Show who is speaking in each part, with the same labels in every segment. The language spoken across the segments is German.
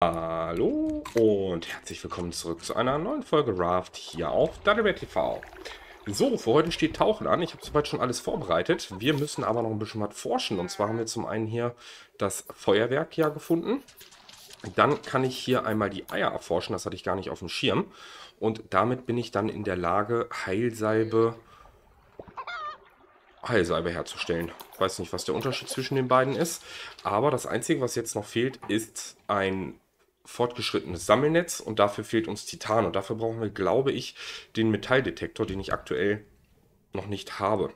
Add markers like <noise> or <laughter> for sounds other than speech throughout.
Speaker 1: Hallo und herzlich willkommen zurück zu einer neuen Folge Raft hier auf Dynamite TV. So, für heute steht Tauchen an. Ich habe soweit schon alles vorbereitet. Wir müssen aber noch ein bisschen was forschen. Und zwar haben wir zum einen hier das Feuerwerk ja gefunden. Dann kann ich hier einmal die Eier erforschen. Das hatte ich gar nicht auf dem Schirm. Und damit bin ich dann in der Lage, Heilsalbe, Heilsalbe herzustellen. Ich weiß nicht, was der Unterschied zwischen den beiden ist. Aber das Einzige, was jetzt noch fehlt, ist ein fortgeschrittenes Sammelnetz und dafür fehlt uns Titan und dafür brauchen wir, glaube ich, den Metalldetektor, den ich aktuell noch nicht habe.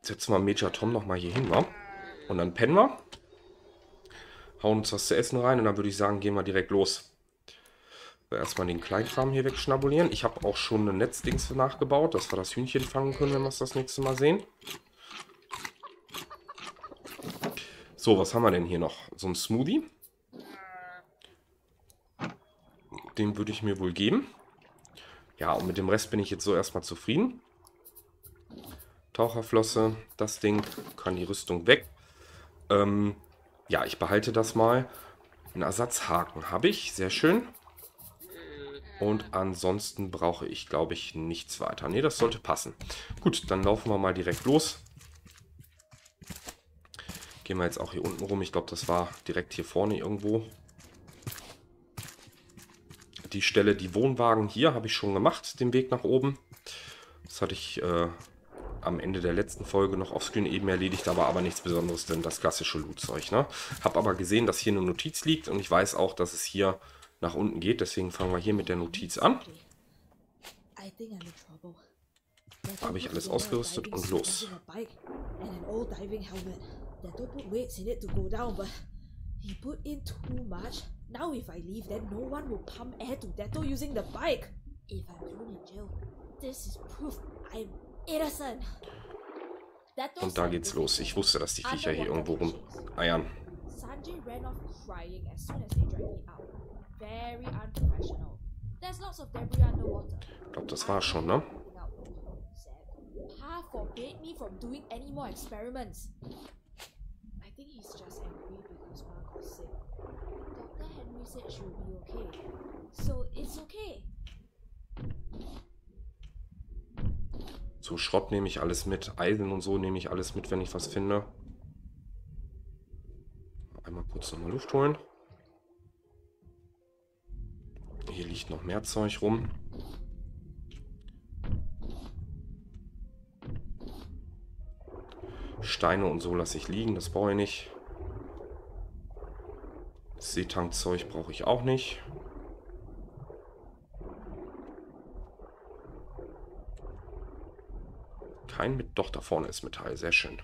Speaker 1: Setzen wir Major Tom nochmal hier hin, wa? Und dann pennen wir. Hauen uns was zu essen rein und dann würde ich sagen, gehen wir direkt los. Erstmal den Kleinkram hier wegschnabulieren. Ich habe auch schon eine Netzdings nachgebaut, dass wir das Hühnchen fangen können, wenn wir es das nächste Mal sehen. So, was haben wir denn hier noch? So ein Smoothie. Den würde ich mir wohl geben. Ja, und mit dem Rest bin ich jetzt so erstmal zufrieden. Taucherflosse, das Ding, kann die Rüstung weg. Ähm, ja, ich behalte das mal. Einen Ersatzhaken habe ich, sehr schön. Und ansonsten brauche ich, glaube ich, nichts weiter. Ne, das sollte passen. Gut, dann laufen wir mal direkt los. Gehen wir jetzt auch hier unten rum. Ich glaube, das war direkt hier vorne irgendwo die Stelle, die Wohnwagen hier, habe ich schon gemacht, den Weg nach oben. Das hatte ich äh, am Ende der letzten Folge noch offscreen eben erledigt, aber aber nichts Besonderes, denn das klassische Lootzeug. Ne? Habe aber gesehen, dass hier eine Notiz liegt und ich weiß auch, dass es hier nach unten geht. Deswegen fangen wir hier mit der Notiz an. Habe ich alles ausgerüstet und los. Now if I leave, then no one will pump air to Detto using the bike. If I'm thrown in jail, this is proof I'm innocent. Und da geht's los. Ich wusste, dass die Viecher hier irgendwo rum eiern. Sanjay ran off crying as soon as they dragged me out. Very unprofessional. There's lots of debris underwater. Ich glaube, das war schon, ne? Pa forbade me from doing any more experiments. I think he's just angry because Mark was sick. Henry said she will be okay. So it's okay. So, Schrott nehme ich alles mit. Eisen und so nehme ich alles mit, wenn ich was finde. Einmal kurz nochmal Luft holen. Hier liegt noch mehr Zeug rum. Steine und so lasse ich liegen, das brauche ich nicht. Seetankzeug brauche ich auch nicht. Kein mit. Doch, da vorne ist Metall. Sehr schön.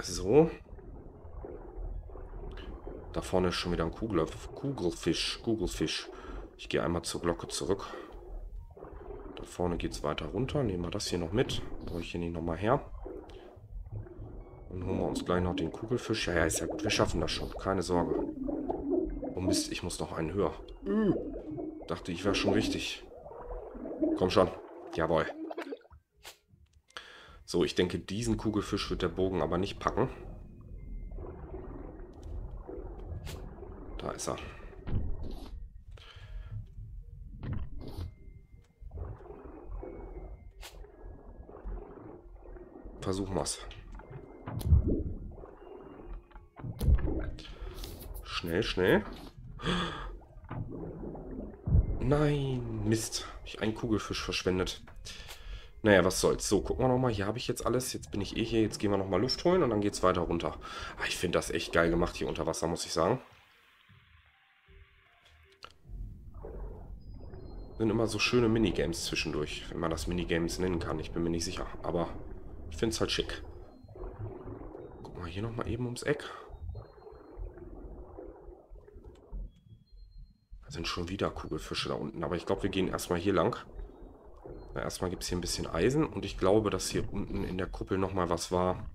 Speaker 1: So. Da vorne ist schon wieder ein Kugel, Kugelfisch. Kugelfisch. Ich gehe einmal zur Glocke zurück. Vorne geht es weiter runter. Nehmen wir das hier noch mit. Brauche ich hier nicht nochmal her. Und holen wir uns gleich noch den Kugelfisch. Ja, ja, ist ja gut. Wir schaffen das schon. Keine Sorge. Oh Mist, ich muss noch einen höher. Dachte, ich wäre schon richtig. Komm schon. Jawohl. So, ich denke, diesen Kugelfisch wird der Bogen aber nicht packen. Da ist er. Versuchen wir es. Schnell, schnell. Nein, Mist. Habe ich einen Kugelfisch verschwendet. Naja, was soll's. So, gucken wir nochmal. Hier habe ich jetzt alles. Jetzt bin ich eh hier. Jetzt gehen wir nochmal Luft holen und dann geht's weiter runter. Ah, ich finde das echt geil gemacht hier unter Wasser, muss ich sagen. Sind immer so schöne Minigames zwischendurch, wenn man das Minigames nennen kann. Ich bin mir nicht sicher. Aber ich finde es halt schick. Guck mal hier nochmal eben ums Eck. Da sind schon wieder Kugelfische da unten. Aber ich glaube, wir gehen erstmal hier lang. Ja, erstmal gibt es hier ein bisschen Eisen. Und ich glaube, dass hier unten in der Kuppel nochmal was war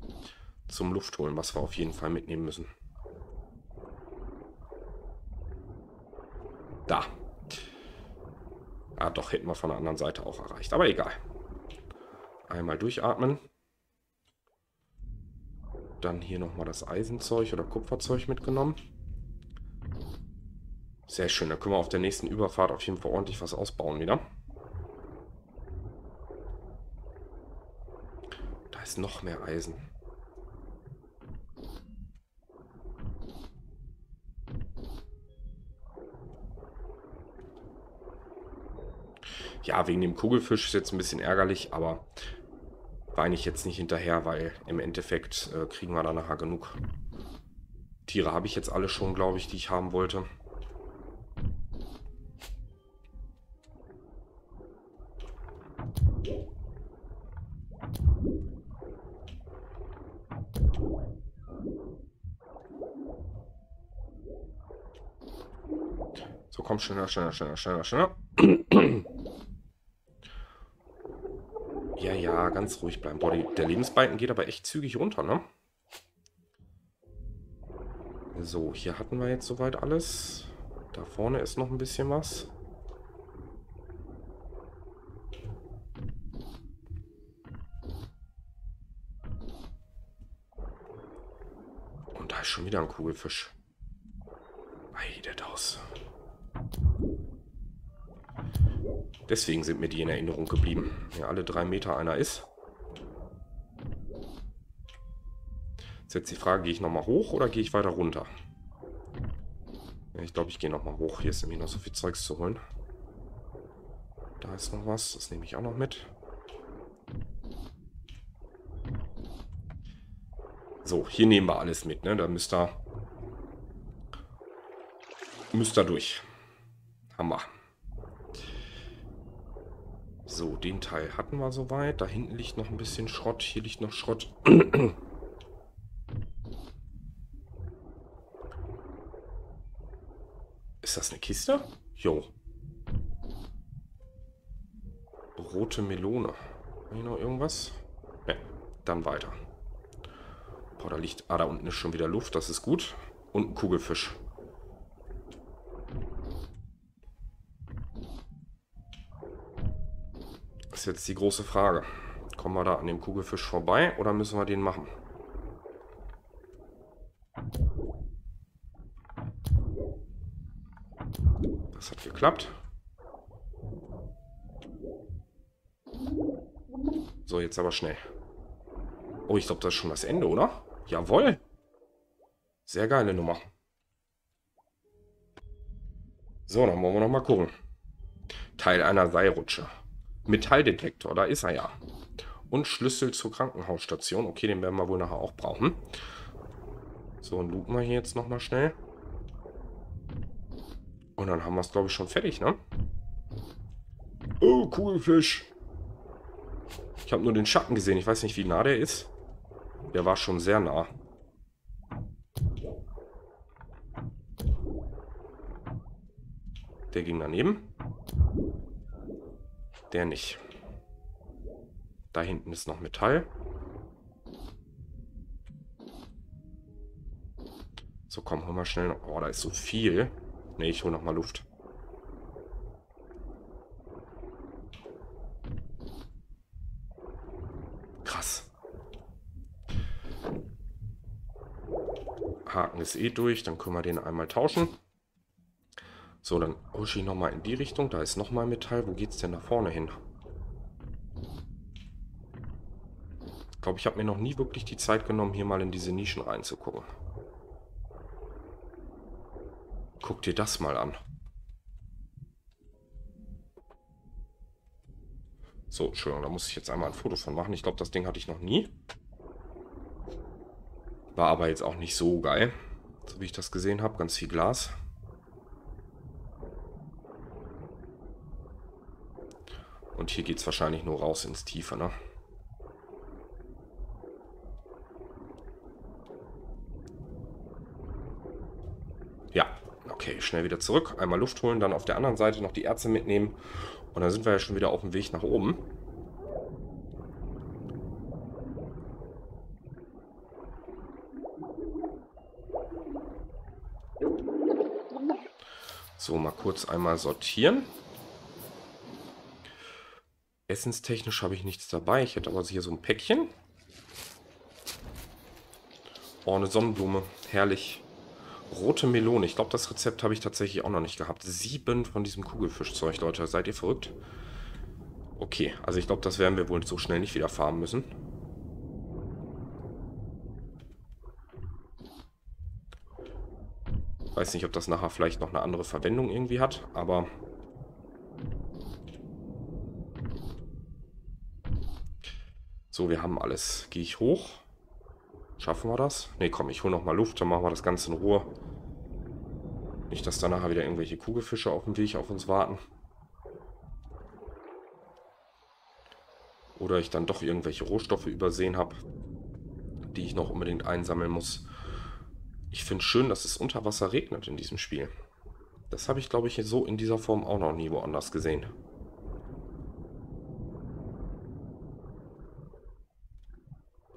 Speaker 1: zum Luftholen, was wir auf jeden Fall mitnehmen müssen. Da. Ah, doch, hätten wir von der anderen Seite auch erreicht. Aber egal. Einmal durchatmen. Dann hier nochmal das Eisenzeug oder Kupferzeug mitgenommen. Sehr schön, da können wir auf der nächsten Überfahrt auf jeden Fall ordentlich was ausbauen wieder. Da ist noch mehr Eisen. Ja, wegen dem Kugelfisch ist jetzt ein bisschen ärgerlich, aber weine ich jetzt nicht hinterher, weil im Endeffekt äh, kriegen wir da nachher genug. Tiere habe ich jetzt alle schon, glaube ich, die ich haben wollte. So, komm, schneller, schneller, schneller, schneller, schneller. Ganz ruhig bleiben. Boah, die, der Lebensbalken geht aber echt zügig runter, ne? So, hier hatten wir jetzt soweit alles. Da vorne ist noch ein bisschen was. Und da ist schon wieder ein Kugelfisch. Ei, der Daus. Deswegen sind mir die in Erinnerung geblieben. Ja, alle drei Meter einer ist. Ist jetzt die Frage, gehe ich nochmal hoch oder gehe ich weiter runter? Ja, ich glaube, ich gehe nochmal hoch. Hier ist nämlich noch so viel Zeugs zu holen. Da ist noch was. Das nehme ich auch noch mit. So, hier nehmen wir alles mit. Ne? Da müsst ihr, müsst ihr durch. Hammer. So, den Teil hatten wir soweit. Da hinten liegt noch ein bisschen Schrott. Hier liegt noch Schrott. <clears throat> Ist das eine Kiste? Jo. Rote Melone. Hier noch irgendwas? Ne, dann weiter. Boah, da liegt... Ah, da unten ist schon wieder Luft. Das ist gut. Und ein Kugelfisch. Ist jetzt die große Frage. Kommen wir da an dem Kugelfisch vorbei oder müssen wir den machen? Das hat geklappt. So, jetzt aber schnell. Oh, ich glaube, das ist schon das Ende, oder? Jawohl. Sehr geile Nummer. So, dann wollen wir noch mal gucken. Teil einer Seilrutsche. Metalldetektor, da ist er ja. Und Schlüssel zur Krankenhausstation. Okay, den werden wir wohl nachher auch brauchen. So, und looten wir hier jetzt nochmal schnell. Und dann haben wir es, glaube ich, schon fertig, ne? Oh, Kugelfisch. Ich habe nur den Schatten gesehen. Ich weiß nicht, wie nah der ist. Der war schon sehr nah. Der ging daneben. Der nicht. Da hinten ist noch Metall. So, komm, hol mal schnell. Oh, da ist so viel. Ne, ich hole noch mal Luft. Krass. Haken ist eh durch. Dann können wir den einmal tauschen. So, dann husche ich nochmal in die Richtung. Da ist nochmal Metall. Wo geht es denn nach vorne hin? Ich glaube, ich habe mir noch nie wirklich die Zeit genommen, hier mal in diese Nischen reinzugucken. Guck dir das mal an. So, Entschuldigung, da muss ich jetzt einmal ein Foto von machen. Ich glaube, das Ding hatte ich noch nie. War aber jetzt auch nicht so geil, so wie ich das gesehen habe. Ganz viel Glas. Und hier geht es wahrscheinlich nur raus ins Tiefe, ne? Ja, okay, schnell wieder zurück. Einmal Luft holen, dann auf der anderen Seite noch die Ärzte mitnehmen. Und dann sind wir ja schon wieder auf dem Weg nach oben. So, mal kurz einmal sortieren. Essenstechnisch habe ich nichts dabei. Ich hätte aber hier so ein Päckchen. Oh, eine Sonnenblume. Herrlich. Rote Melone. Ich glaube, das Rezept habe ich tatsächlich auch noch nicht gehabt. Sieben von diesem Kugelfischzeug, Leute. Seid ihr verrückt? Okay, also ich glaube, das werden wir wohl so schnell nicht wieder farmen müssen. Weiß nicht, ob das nachher vielleicht noch eine andere Verwendung irgendwie hat, aber... So, wir haben alles. Gehe ich hoch? Schaffen wir das? Ne, komm, ich hole nochmal Luft, dann machen wir das Ganze in Ruhe. Nicht, dass da nachher wieder irgendwelche Kugelfische auf dem Weg auf uns warten. Oder ich dann doch irgendwelche Rohstoffe übersehen habe, die ich noch unbedingt einsammeln muss. Ich finde schön, dass es unter Wasser regnet in diesem Spiel. Das habe ich, glaube ich, so in dieser Form auch noch nie woanders gesehen.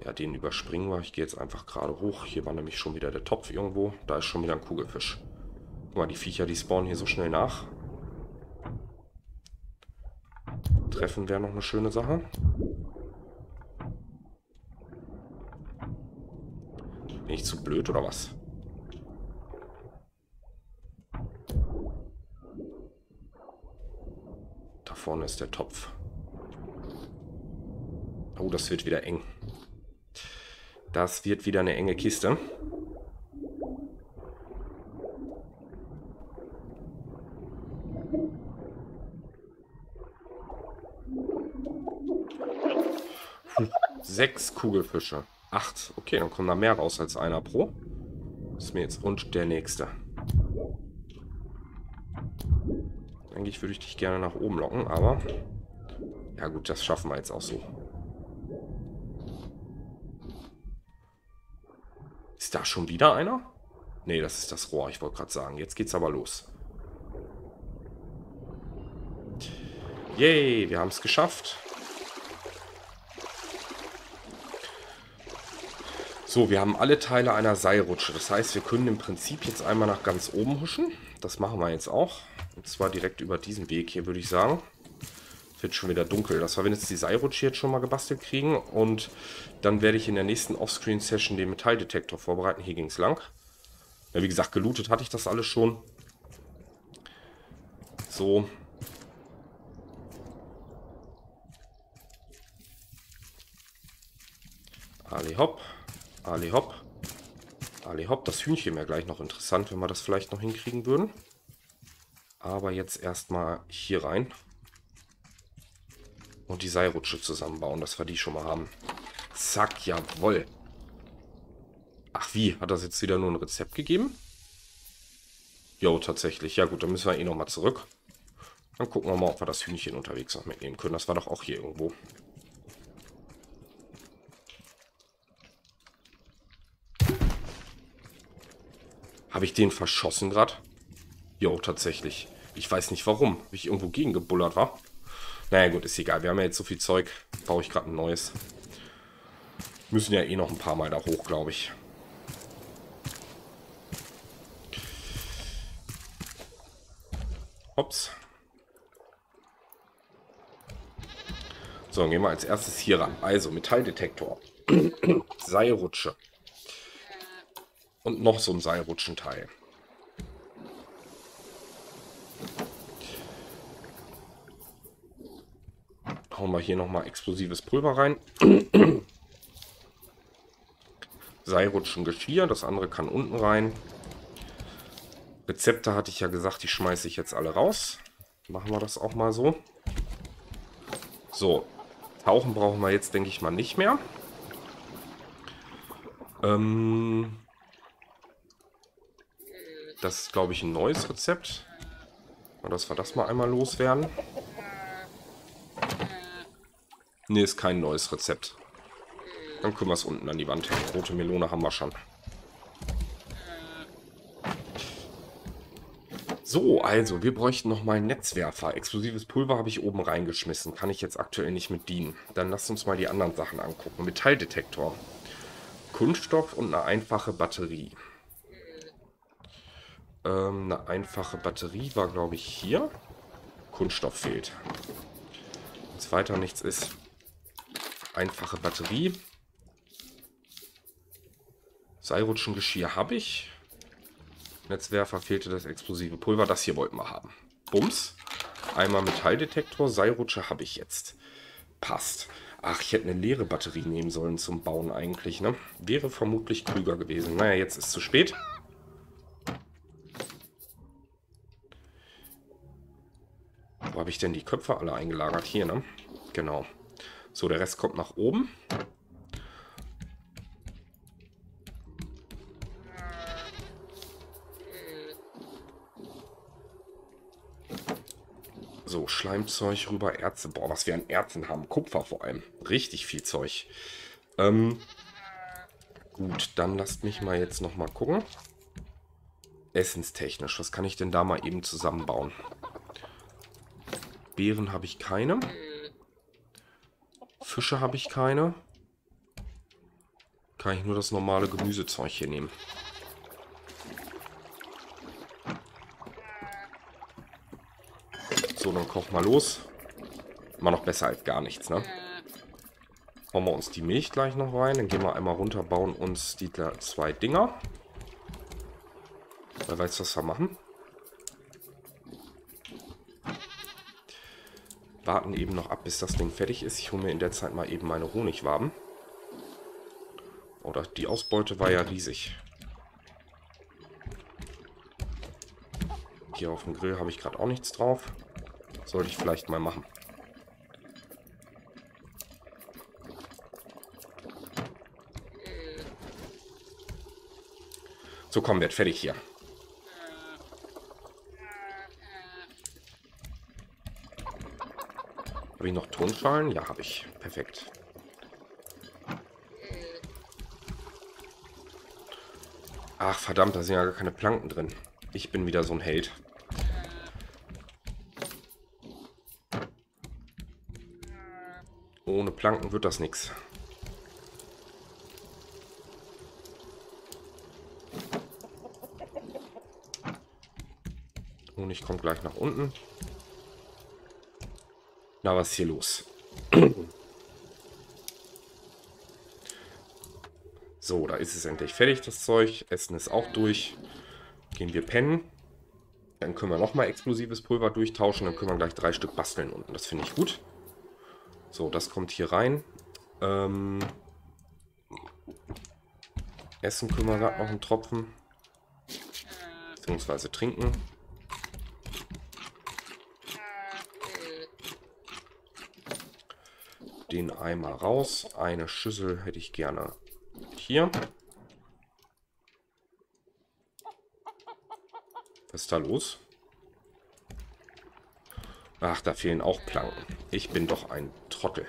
Speaker 1: Ja, den überspringen wir. Ich gehe jetzt einfach gerade hoch. Hier war nämlich schon wieder der Topf irgendwo. Da ist schon wieder ein Kugelfisch. Guck mal, die Viecher, die spawnen hier so schnell nach. Treffen wäre noch eine schöne Sache. Bin ich zu blöd oder was? Da vorne ist der Topf. Oh, das wird wieder eng. Das wird wieder eine enge Kiste. Sechs Kugelfische. Acht. Okay, dann kommen da mehr raus als einer pro. Das ist mir jetzt und der nächste. Eigentlich würde ich dich gerne nach oben locken, aber... Ja gut, das schaffen wir jetzt auch so. Schon wieder einer? Nee, das ist das Rohr, ich wollte gerade sagen. Jetzt geht's aber los. Yay, wir haben es geschafft. So, wir haben alle Teile einer Seilrutsche. Das heißt, wir können im Prinzip jetzt einmal nach ganz oben huschen. Das machen wir jetzt auch. Und zwar direkt über diesen Weg hier, würde ich sagen. Wird schon wieder dunkel. Das war, wenn jetzt die Seilrutsche jetzt schon mal gebastelt kriegen. Und dann werde ich in der nächsten Offscreen-Session den Metalldetektor vorbereiten. Hier ging es lang. Ja, wie gesagt, gelootet hatte ich das alles schon. So. Ali hopp. Ali hopp. Ali hopp. Das Hühnchen wäre gleich noch interessant, wenn wir das vielleicht noch hinkriegen würden. Aber jetzt erstmal hier rein. Und die Seilrutsche zusammenbauen, dass wir die schon mal haben. Zack, jawoll. Ach wie, hat das jetzt wieder nur ein Rezept gegeben? Jo, tatsächlich. Ja gut, dann müssen wir eh nochmal zurück. Dann gucken wir mal, ob wir das Hühnchen unterwegs noch mitnehmen können. Das war doch auch hier irgendwo. Habe ich den verschossen gerade? Jo, tatsächlich. Ich weiß nicht warum. Ob ich irgendwo gegengebullert war. Naja gut, ist egal. Wir haben ja jetzt so viel Zeug. Baue ich gerade ein neues. Müssen ja eh noch ein paar Mal da hoch, glaube ich. Ups. So, dann gehen wir als erstes hier ran. Also, Metalldetektor. <clears throat> Seilrutsche. Und noch so ein Seilrutschenteil. Hauen wir hier nochmal explosives Pulver rein. Seilrutschengeschirr, das andere kann unten rein. Rezepte hatte ich ja gesagt, die schmeiße ich jetzt alle raus. Machen wir das auch mal so. So, Tauchen brauchen wir jetzt, denke ich mal, nicht mehr. Ähm, das ist, glaube ich, ein neues Rezept. Dass wir das mal einmal loswerden. Ne, ist kein neues Rezept. Dann können wir es unten an die Wand hängen. Rote Melone haben wir schon. So, also, wir bräuchten noch mal einen Netzwerfer. Explosives Pulver habe ich oben reingeschmissen. Kann ich jetzt aktuell nicht mit dienen. Dann lasst uns mal die anderen Sachen angucken. Metalldetektor. Kunststoff und eine einfache Batterie. Ähm, eine einfache Batterie war, glaube ich, hier. Kunststoff fehlt. jetzt weiter nichts ist. Einfache Batterie. Seilrutschengeschirr habe ich. Netzwerfer fehlte das explosive Pulver. Das hier wollten wir haben. Bums. Einmal Metalldetektor. Seilrutsche habe ich jetzt. Passt. Ach, ich hätte eine leere Batterie nehmen sollen zum Bauen eigentlich, ne? Wäre vermutlich klüger gewesen. Naja, jetzt ist zu spät. Wo habe ich denn die Köpfe alle eingelagert? Hier, ne? Genau. So, der Rest kommt nach oben. So, Schleimzeug rüber, Erze. Boah, was wir an Erzen haben. Kupfer vor allem. Richtig viel Zeug. Ähm, gut, dann lasst mich mal jetzt nochmal gucken. Essenstechnisch, was kann ich denn da mal eben zusammenbauen? Beeren habe ich keine. Fische habe ich keine. Kann ich nur das normale Gemüsezeug hier nehmen. So, dann koch mal los. Immer noch besser als gar nichts, ne? Hauen wir uns die Milch gleich noch rein. Dann gehen wir einmal runter, bauen uns die zwei Dinger. Wer weiß, was wir machen. Warten eben noch ab, bis das Ding fertig ist. Ich hole mir in der Zeit mal eben meine Honigwaben. Oder die Ausbeute war ja riesig. Hier auf dem Grill habe ich gerade auch nichts drauf. Sollte ich vielleicht mal machen. So, komm, wird fertig hier. Habe ich noch Tonschalen? Ja, habe ich. Perfekt. Ach, verdammt, da sind ja gar keine Planken drin. Ich bin wieder so ein Held. Ohne Planken wird das nichts. Honig kommt gleich nach unten. Na, was ist hier los? <clears throat> so, da ist es endlich fertig, das Zeug. Essen ist auch durch. Gehen wir pennen. Dann können wir nochmal explosives Pulver durchtauschen. Dann können wir gleich drei Stück basteln unten. Das finde ich gut. So, das kommt hier rein. Ähm, Essen können wir gerade noch einen Tropfen. Beziehungsweise trinken. Den Eimer raus. Eine Schüssel hätte ich gerne hier. Was ist da los? Ach, da fehlen auch Planken. Ich bin doch ein Trottel.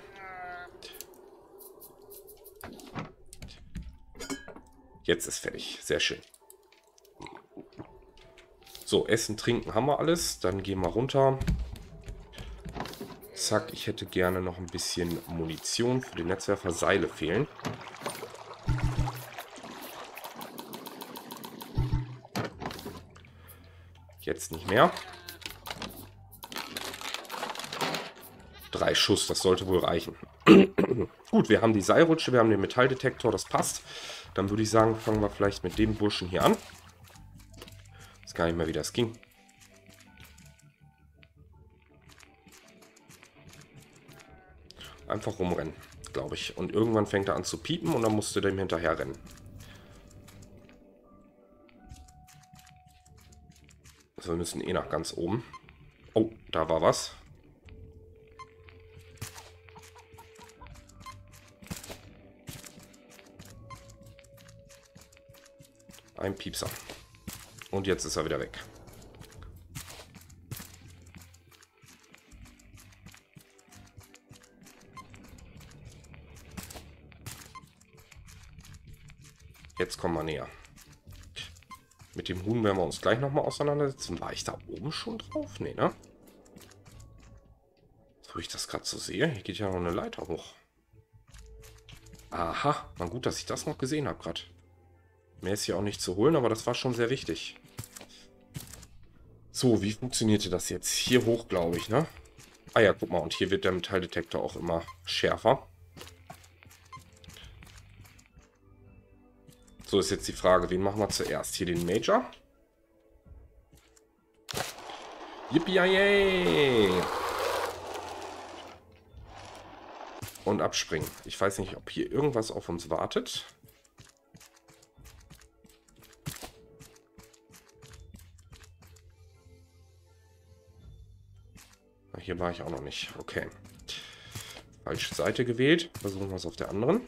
Speaker 1: Jetzt ist fertig. Sehr schön. So, Essen, Trinken haben wir alles. Dann gehen wir runter. Zack, ich hätte gerne noch ein bisschen Munition für den Netzwerfer. Seile fehlen. Jetzt nicht mehr. Drei Schuss, das sollte wohl reichen. <clears throat> Gut, wir haben die Seilrutsche, wir haben den Metalldetektor, das passt. Dann würde ich sagen, fangen wir vielleicht mit dem Burschen hier an. Ich weiß gar nicht mehr, wie das ging. Einfach rumrennen, glaube ich. Und irgendwann fängt er an zu piepen und dann musst du dem hinterher rennen. Also wir müssen eh nach ganz oben. Oh, da war was. Ein Piepser. Und jetzt ist er wieder weg. Kommen wir näher. Mit dem Huhn werden wir uns gleich nochmal auseinandersetzen. War ich da oben schon drauf? Nee, ne? So, ich das gerade so sehe. Hier geht ja noch eine Leiter hoch. Aha, war gut, dass ich das noch gesehen habe gerade. Mehr ist hier auch nicht zu holen, aber das war schon sehr wichtig. So, wie funktionierte das jetzt? Hier hoch, glaube ich, ne? Ah ja, guck mal, und hier wird der Metalldetektor auch immer schärfer. So ist jetzt die Frage, wen machen wir zuerst? Hier den Major? Yippie Und abspringen. Ich weiß nicht, ob hier irgendwas auf uns wartet. Hier war ich auch noch nicht. Okay. Falsche Seite gewählt. Versuchen wir es auf der anderen.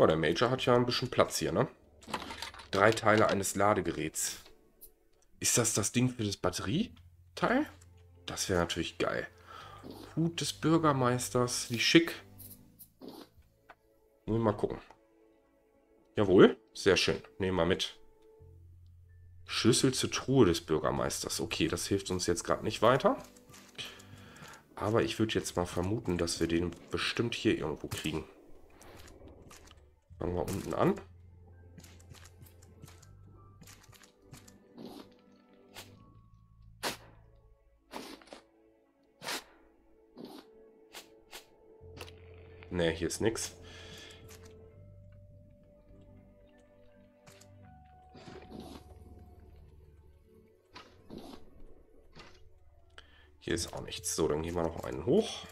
Speaker 1: Oh, der Major hat ja ein bisschen Platz hier, ne? Drei Teile eines Ladegeräts. Ist das das Ding für das Batterieteil? Das wäre natürlich geil. Hut des Bürgermeisters. Wie schick. Mal gucken. Jawohl, sehr schön. Nehmen wir mit. Schlüssel zur Truhe des Bürgermeisters. Okay, das hilft uns jetzt gerade nicht weiter. Aber ich würde jetzt mal vermuten, dass wir den bestimmt hier irgendwo kriegen. Fangen wir unten an. Ne, hier ist nichts. Hier ist auch nichts. So, dann gehen wir noch einen hoch.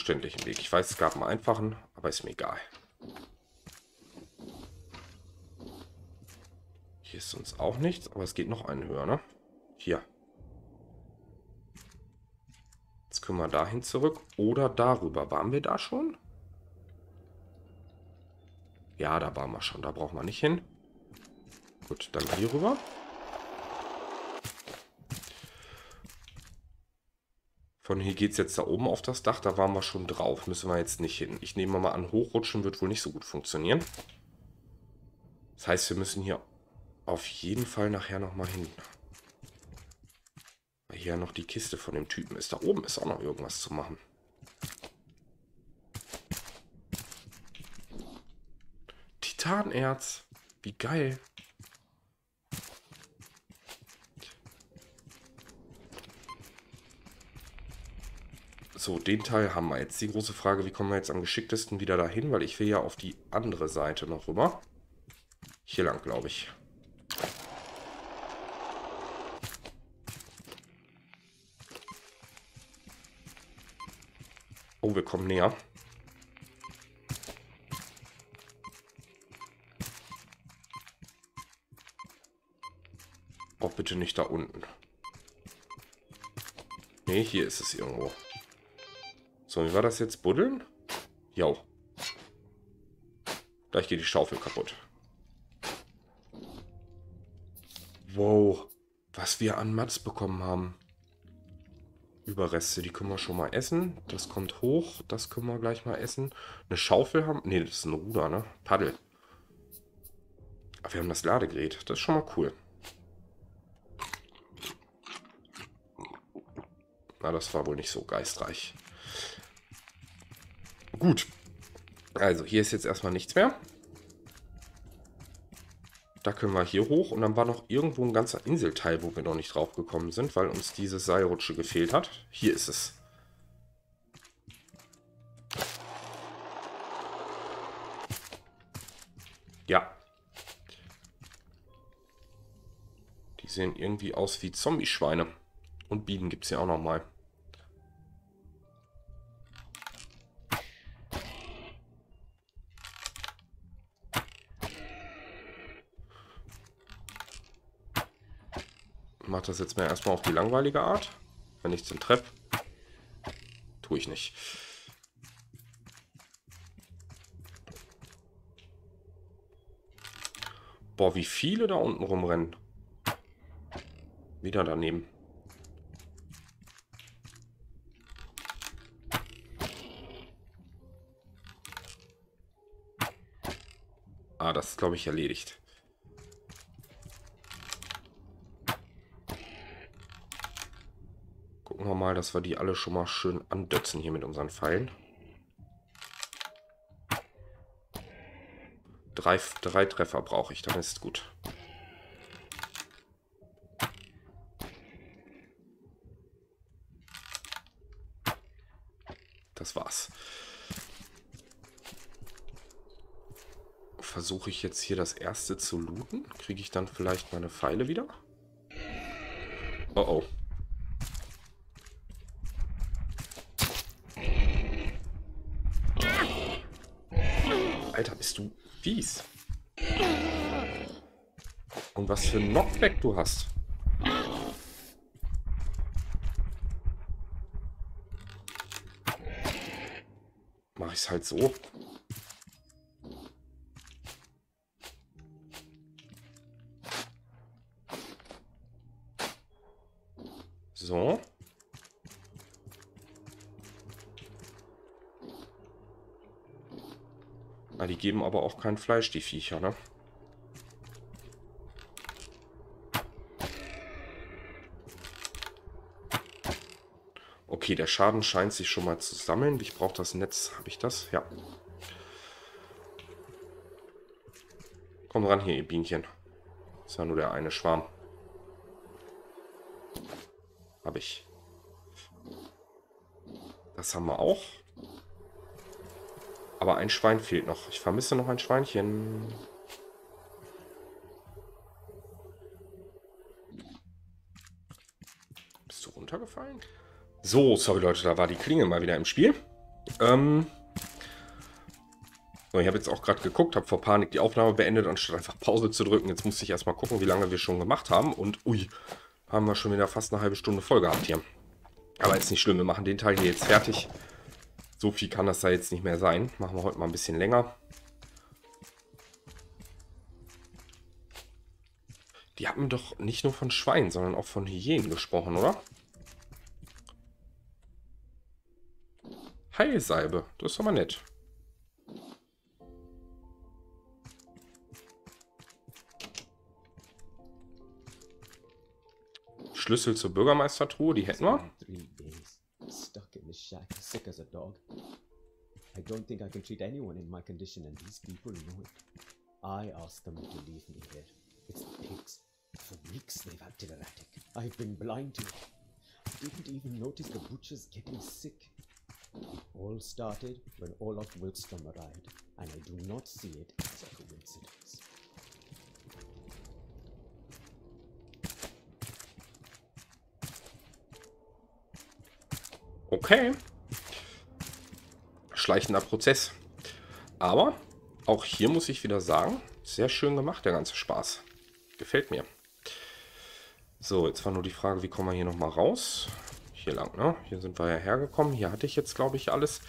Speaker 1: Umständlichen Weg. Ich weiß, es gab einen einfachen, aber ist mir egal. Hier ist sonst auch nichts, aber es geht noch einen höher, ne? Hier. Jetzt können wir dahin zurück oder darüber. Waren wir da schon? Ja, da waren wir schon. Da brauchen wir nicht hin. Gut, dann hier rüber. Von hier geht es jetzt da oben auf das Dach. Da waren wir schon drauf. Müssen wir jetzt nicht hin. Ich nehme mal an, hochrutschen wird wohl nicht so gut funktionieren. Das heißt, wir müssen hier auf jeden Fall nachher nochmal hin. Weil hier noch die Kiste von dem Typen ist. Da oben ist auch noch irgendwas zu machen. Titanerz. Wie geil. So, den Teil haben wir jetzt. Die große Frage, wie kommen wir jetzt am geschicktesten wieder dahin? Weil ich will ja auf die andere Seite noch rüber. Hier lang, glaube ich. Oh, wir kommen näher. Oh, bitte nicht da unten. Ne, hier ist es irgendwo. So, wie war das jetzt? Buddeln? Jo. Gleich geht die Schaufel kaputt. Wow. Was wir an Mats bekommen haben. Überreste, die können wir schon mal essen. Das kommt hoch, das können wir gleich mal essen. Eine Schaufel haben... Ne, das ist ein Ruder, ne? Paddel. Aber wir haben das Ladegerät. Das ist schon mal cool. Na, das war wohl nicht so geistreich. Gut. Also, hier ist jetzt erstmal nichts mehr. Da können wir hier hoch und dann war noch irgendwo ein ganzer Inselteil, wo wir noch nicht drauf gekommen sind, weil uns diese Seilrutsche gefehlt hat. Hier ist es. Ja. Die sehen irgendwie aus wie Zombie-Schweine. Und Bienen gibt es ja auch noch mal. Mache das jetzt mal erstmal auf die langweilige Art. Wenn ich zum Trepp. Tue ich nicht. Boah, wie viele da unten rumrennen. Wieder daneben. Ah, das ist, glaube ich, erledigt. Gucken wir mal, dass wir die alle schon mal schön andötzen hier mit unseren Pfeilen. Drei, drei Treffer brauche ich, dann ist gut. Das war's. Versuche ich jetzt hier das erste zu looten? Kriege ich dann vielleicht meine Pfeile wieder? Oh oh. Bist du fies. Und was für ein Knockback du hast. Mach ich's halt so. So. Na, die geben aber auch kein Fleisch, die Viecher, ne? Okay, der Schaden scheint sich schon mal zu sammeln. Ich brauche das Netz. Habe ich das? Ja. Komm ran hier, ihr Bienchen. Ist ja nur der eine Schwarm. Habe ich. Das haben wir auch. Aber ein Schwein fehlt noch. Ich vermisse noch ein Schweinchen. Bist du runtergefallen? So, sorry Leute, da war die Klinge mal wieder im Spiel. Ähm so, ich habe jetzt auch gerade geguckt, habe vor Panik die Aufnahme beendet, anstatt einfach Pause zu drücken. Jetzt musste ich erstmal gucken, wie lange wir schon gemacht haben. Und ui, haben wir schon wieder fast eine halbe Stunde voll gehabt hier. Aber ist nicht schlimm, wir machen den Teil hier jetzt fertig. So viel kann das da jetzt nicht mehr sein. Machen wir heute mal ein bisschen länger. Die haben doch nicht nur von Schweinen, sondern auch von Hyänen gesprochen, oder? Heilsalbe. Das ist doch mal nett. Schlüssel zur Bürgermeistertruhe, die hätten wir. The shack, sick as a dog. I don't think I can treat anyone in my condition, and these people know it. I asked them to leave me here. It's the pigs. For weeks they've acted erratic. I've been blind to it. I didn't even notice the butchers getting sick. It all started when Olaf Wilstrom arrived, and I do not see it as a coincidence. Okay. Schleichender Prozess. Aber auch hier muss ich wieder sagen, sehr schön gemacht, der ganze Spaß. Gefällt mir. So, jetzt war nur die Frage, wie kommen wir hier nochmal raus? Hier lang, ne? Hier sind wir ja hergekommen. Hier hatte ich jetzt, glaube ich, alles.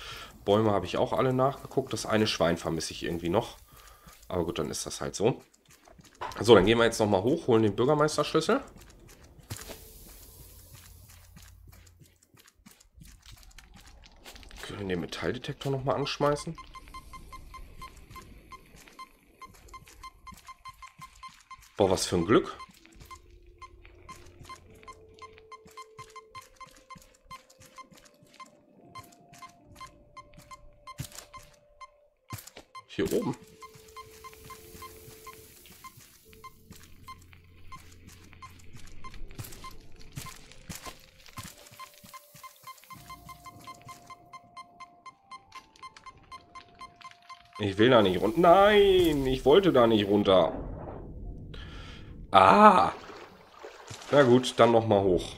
Speaker 1: Bäume habe ich auch alle nachgeguckt. Das eine Schwein vermisse ich irgendwie noch. Aber gut, dann ist das halt so. So, dann gehen wir jetzt nochmal hoch, holen den Bürgermeisterschlüssel. Können den Metalldetektor nochmal anschmeißen? Boah, was für ein Glück. Will da nicht runter. Nein, ich wollte da nicht runter. Ah. Na gut, dann nochmal hoch.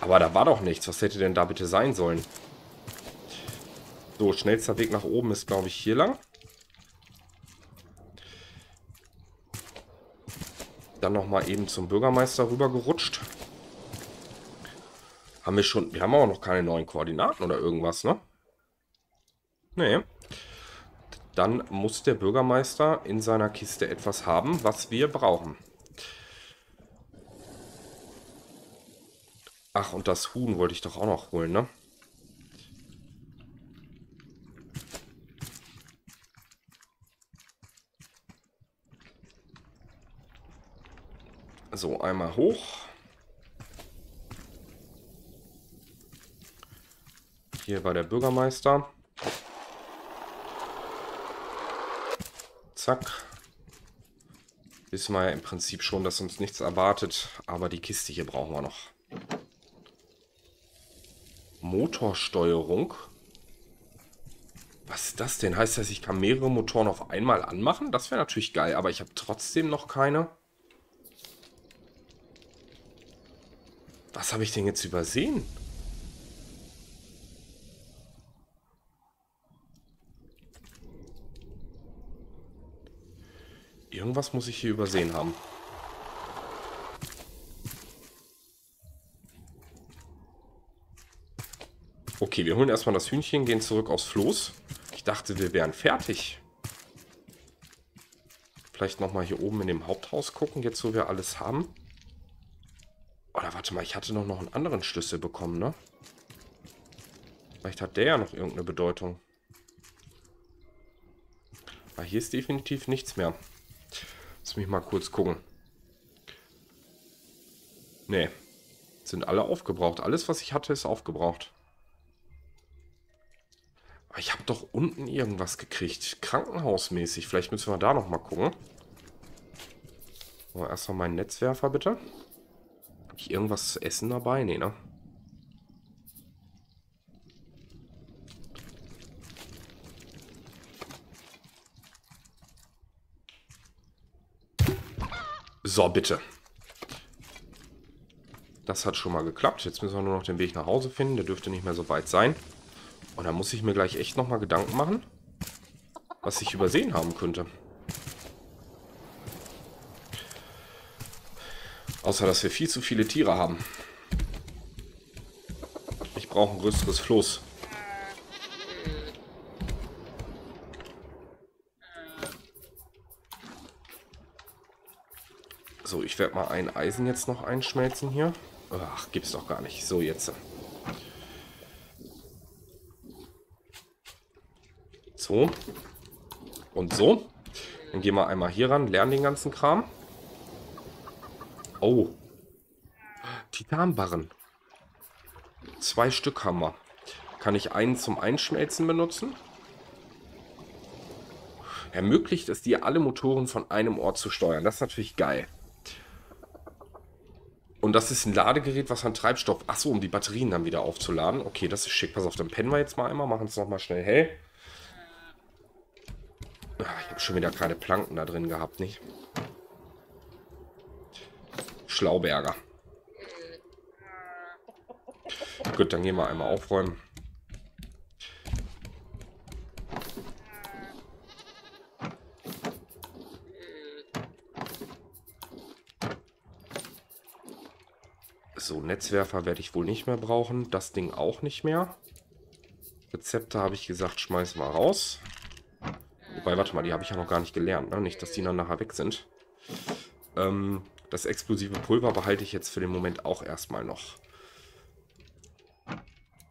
Speaker 1: Aber da war doch nichts. Was hätte denn da bitte sein sollen? So, schnellster Weg nach oben ist, glaube ich, hier lang. Dann nochmal eben zum Bürgermeister rüber gerutscht. Haben wir schon... Wir haben aber noch keine neuen Koordinaten oder irgendwas, ne? Nee dann muss der Bürgermeister in seiner Kiste etwas haben, was wir brauchen. Ach, und das Huhn wollte ich doch auch noch holen, ne? So, einmal hoch. Hier war der Bürgermeister. Zack. Wissen wir ja im Prinzip schon, dass uns nichts erwartet. Aber die Kiste hier brauchen wir noch. Motorsteuerung. Was ist das denn? Heißt das, ich kann mehrere Motoren auf einmal anmachen? Das wäre natürlich geil, aber ich habe trotzdem noch keine. Was habe ich denn jetzt übersehen? Irgendwas muss ich hier übersehen haben. Okay, wir holen erstmal das Hühnchen, gehen zurück aufs Floß. Ich dachte, wir wären fertig. Vielleicht nochmal hier oben in dem Haupthaus gucken, jetzt wo wir alles haben. Oder warte mal, ich hatte noch, noch einen anderen Schlüssel bekommen, ne? Vielleicht hat der ja noch irgendeine Bedeutung. Aber hier ist definitiv nichts mehr. Lass mich mal kurz gucken. Nee. Sind alle aufgebraucht. Alles, was ich hatte, ist aufgebraucht. Ich habe doch unten irgendwas gekriegt. Krankenhausmäßig. Vielleicht müssen wir da noch mal gucken. So, erstmal meinen Netzwerfer, bitte. Habe ich irgendwas zu essen dabei? Nee, ne? So, bitte. Das hat schon mal geklappt. Jetzt müssen wir nur noch den Weg nach Hause finden. Der dürfte nicht mehr so weit sein. Und da muss ich mir gleich echt nochmal Gedanken machen, was ich übersehen haben könnte. Außer, dass wir viel zu viele Tiere haben. Ich brauche ein größeres Floß. So, ich werde mal ein Eisen jetzt noch einschmelzen hier. Ach, gibt's doch gar nicht. So, jetzt. So. Und so. Dann gehen wir einmal hier ran, lernen den ganzen Kram. Oh. Titanbarren. Zwei Stück haben wir. Kann ich einen zum Einschmelzen benutzen? Ermöglicht es dir, alle Motoren von einem Ort zu steuern. Das ist natürlich geil. Und das ist ein Ladegerät, was an Treibstoff... Achso, um die Batterien dann wieder aufzuladen. Okay, das ist schick. Pass auf, dann pennen wir jetzt mal einmal. Machen es nochmal schnell hell. Ich habe schon wieder keine Planken da drin gehabt, nicht? Schlauberger. Gut, dann gehen wir einmal aufräumen. So, Netzwerfer werde ich wohl nicht mehr brauchen. Das Ding auch nicht mehr. Rezepte habe ich gesagt, schmeißen wir raus. Wobei, warte mal, die habe ich ja noch gar nicht gelernt. Ne? Nicht, dass die dann nachher weg sind. Ähm, das explosive Pulver behalte ich jetzt für den Moment auch erstmal noch.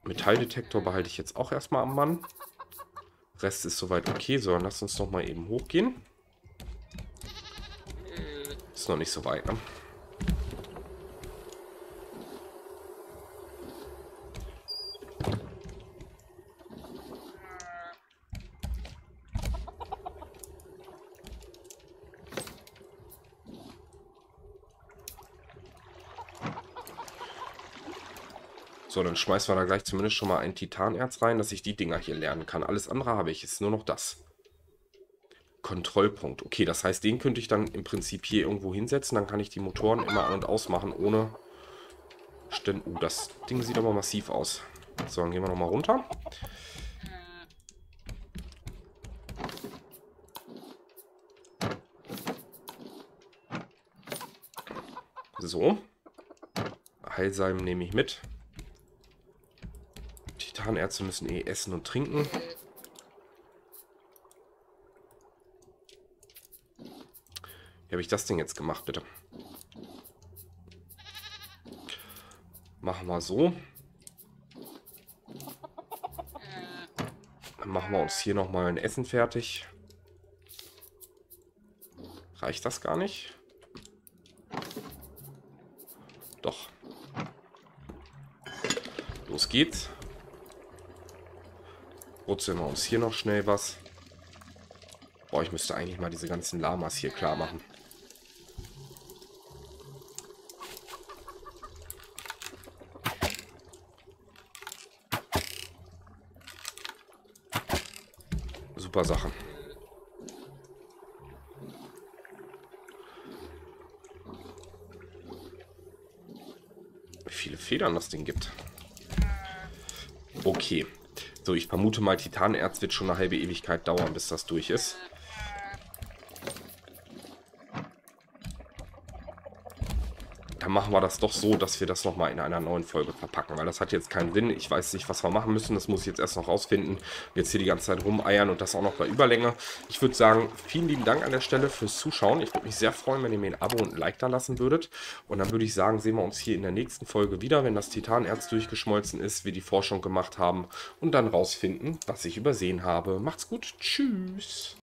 Speaker 1: Metalldetektor behalte ich jetzt auch erstmal am Mann. Rest ist soweit okay. So, dann lass uns doch mal eben hochgehen. Ist noch nicht so weit, ne? So, dann schmeißen wir da gleich zumindest schon mal ein Titanerz rein, dass ich die Dinger hier lernen kann. Alles andere habe ich, ist nur noch das. Kontrollpunkt. Okay, das heißt, den könnte ich dann im Prinzip hier irgendwo hinsetzen. Dann kann ich die Motoren immer an- und ausmachen, ohne... Ständ uh, das Ding sieht aber massiv aus. So, dann gehen wir nochmal runter. So. Heilsalm nehme ich mit. Zahnärzte müssen eh essen und trinken. Wie habe ich das Ding jetzt gemacht, bitte? Machen wir so. Dann machen wir uns hier nochmal ein Essen fertig. Reicht das gar nicht? Doch. Los geht's. Brutzeln wir uns hier noch schnell was. Boah, ich müsste eigentlich mal diese ganzen Lamas hier klar machen. Super Sache. Wie viele Federn das Ding gibt. Okay. So, ich vermute mal, Titanerz wird schon eine halbe Ewigkeit dauern, bis das durch ist. Machen wir das doch so, dass wir das nochmal in einer neuen Folge verpacken, weil das hat jetzt keinen Sinn. Ich weiß nicht, was wir machen müssen, das muss ich jetzt erst noch rausfinden. Jetzt hier die ganze Zeit rumeiern und das auch noch bei Überlänge. Ich würde sagen, vielen lieben Dank an der Stelle fürs Zuschauen. Ich würde mich sehr freuen, wenn ihr mir ein Abo und ein Like da lassen würdet. Und dann würde ich sagen, sehen wir uns hier in der nächsten Folge wieder, wenn das Titanerz durchgeschmolzen ist, wir die Forschung gemacht haben und dann rausfinden, was ich übersehen habe. Macht's gut, tschüss!